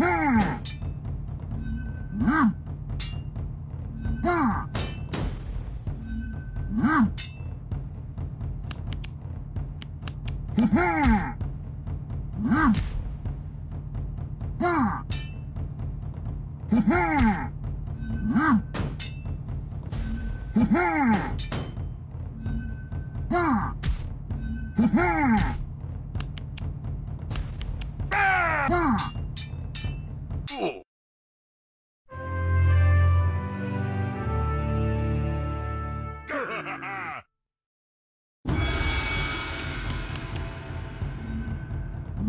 Oh.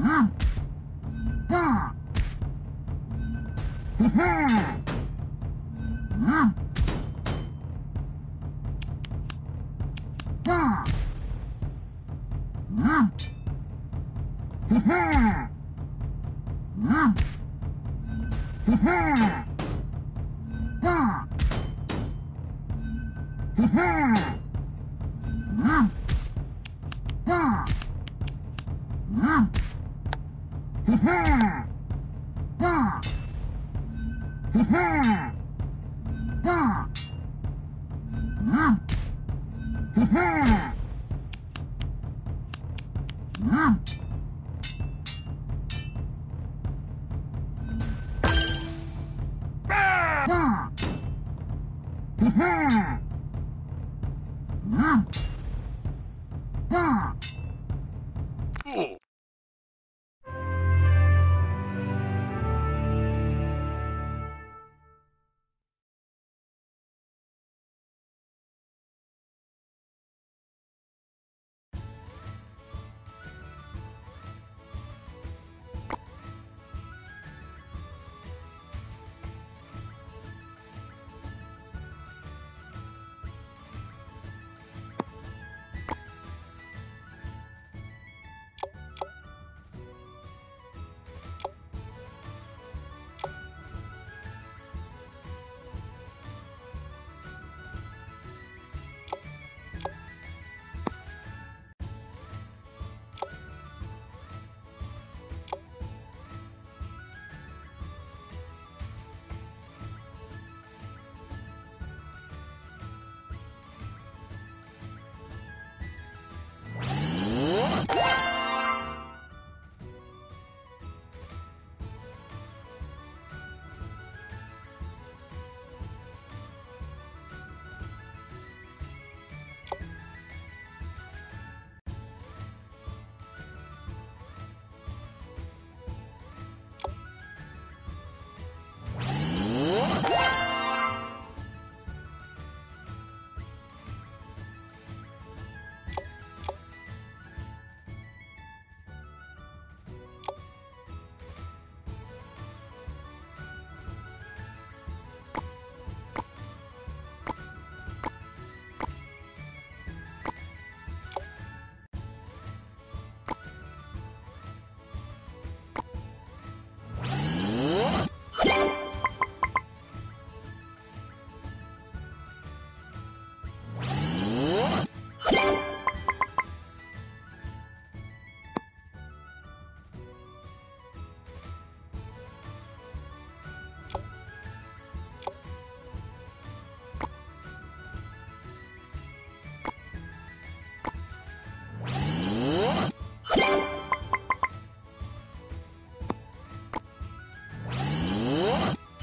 Oh. Hooray!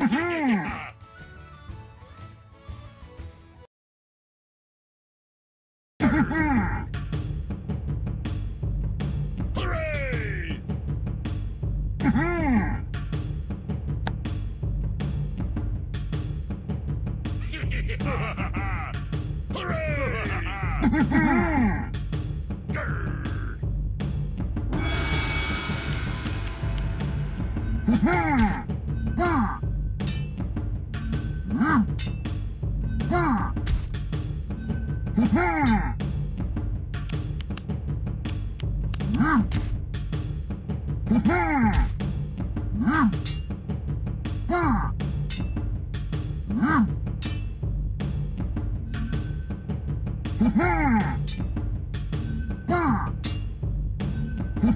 Hooray!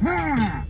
Grr.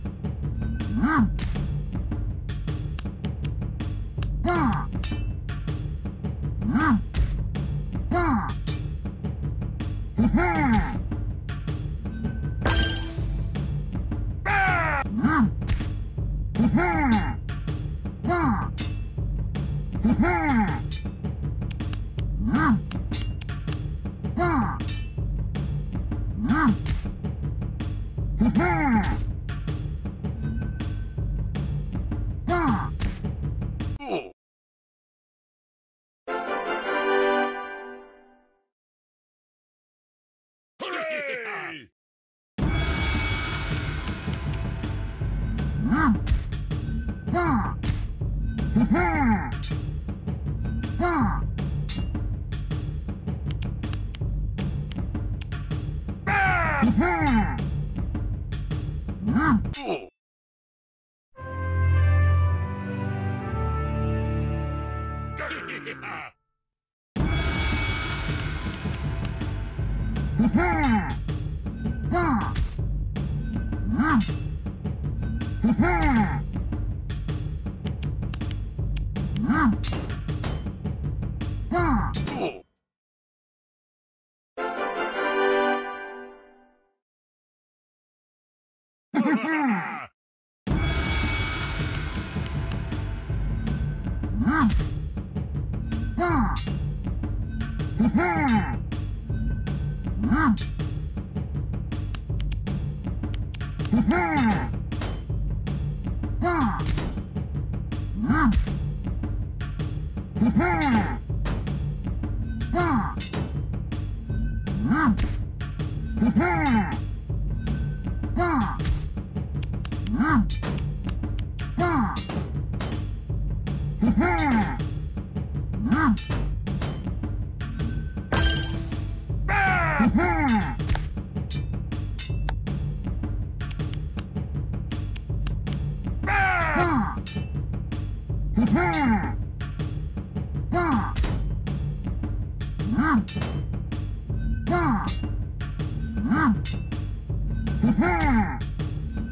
嗯不 Ah! Oh.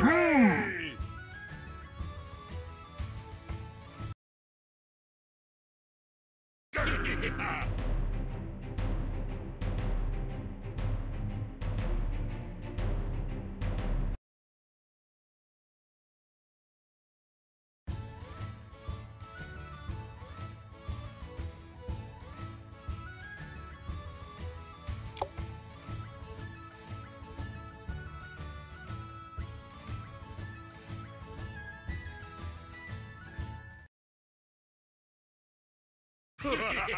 Hooray! Oh.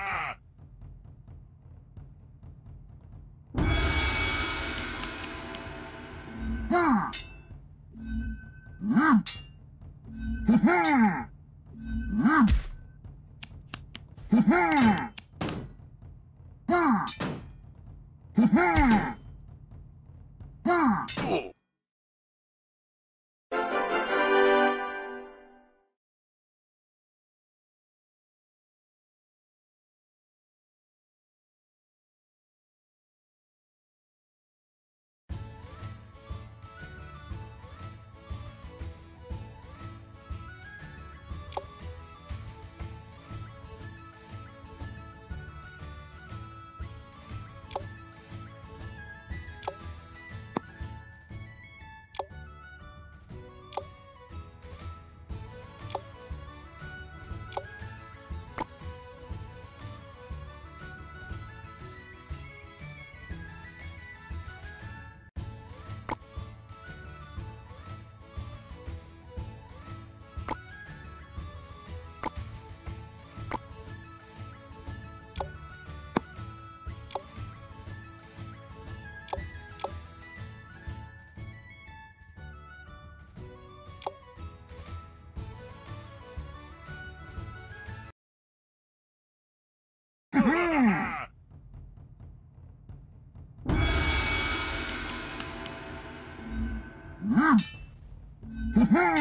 Hmm.